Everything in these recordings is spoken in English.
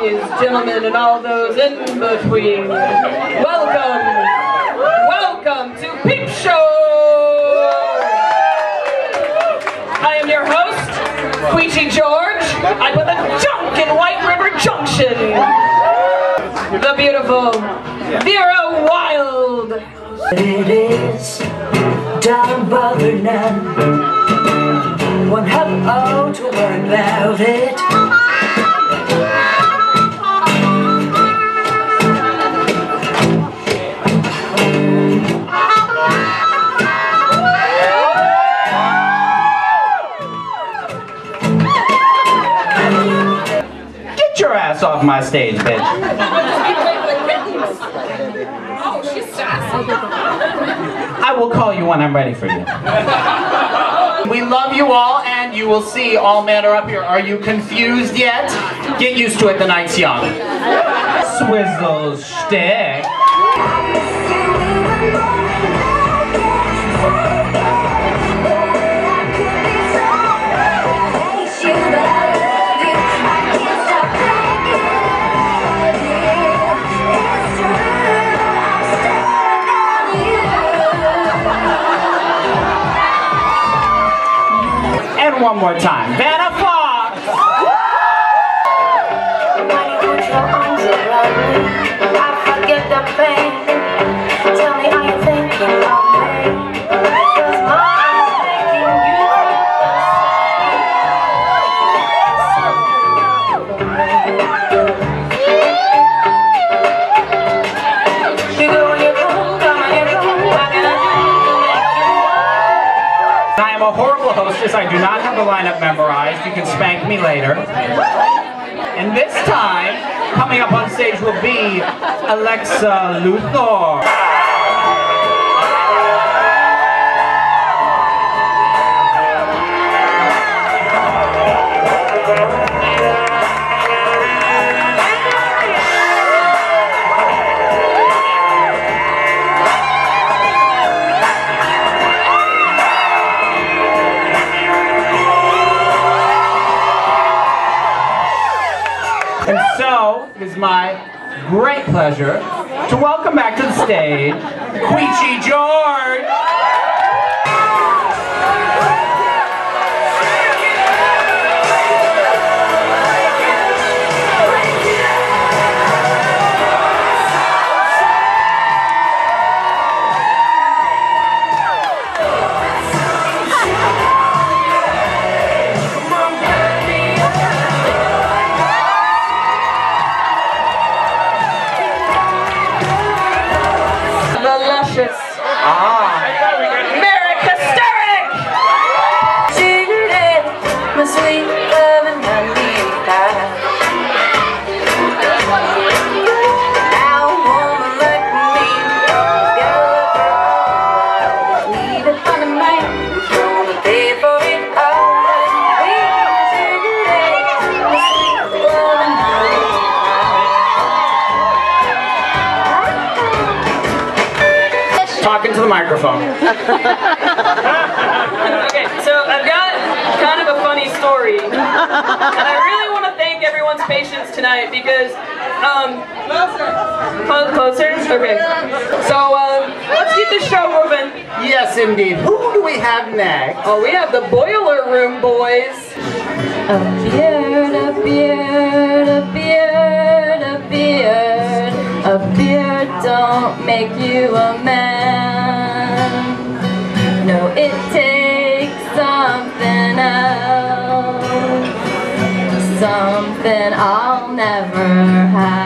ladies, gentlemen, and all those in between. Welcome, welcome to Peep Show! I am your host, Quechee George. I'm with a junk in White River Junction. The beautiful Vera Wylde. It is, don't bother none. Won't have all to worry about it. Ass off my stage, bitch. I will call you when I'm ready for you. We love you all, and you will see all men are up here. Are you confused yet? Get used to it, the night's young. Swizzle stick. One more time. Vanna Fox! I I do not have the lineup memorized. You can spank me later. And this time, coming up on stage will be Alexa Luthor. It is my great pleasure to welcome back to the stage, Quechee George! Microphone. Okay, so I've got kind of a funny story. And I really want to thank everyone's patience tonight because, um, closer. Closer? Okay. So, um, let's keep the show moving. Yes, indeed. Who do we have next? Oh, we have the Boiler Room Boys. A beard, a A beard don't make you a man. No, it takes something else. Something I'll never have.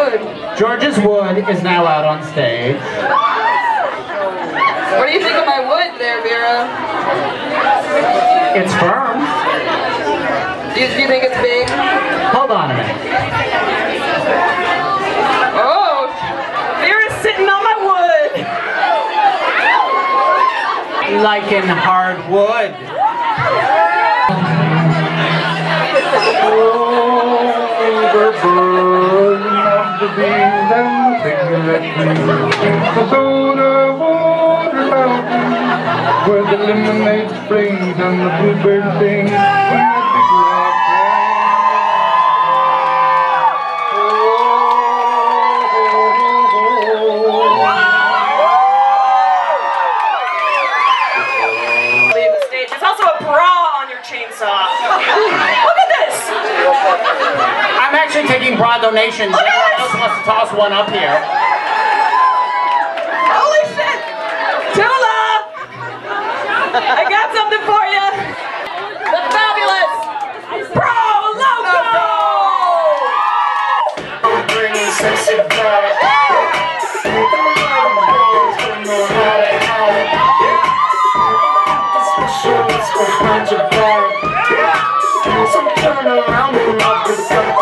Wood. George's Wood is now out on stage. What do you think of my wood there, Vera? It's firm. Do you, do you think it's big? Hold on a minute. Oh, Vera's sitting on my wood. Like in hardwood. The beans and the cigarette trees. The soda water mountain, where the lemonade springs and the bluebird sings. When that big rock Leave the stage. There's also a bra on your chainsaw. Look at this. I'm actually taking broad donations. Alice wants to toss one up here. Holy shit! Tula! I got something for you. The fabulous Pro Loco! Turn around and up with some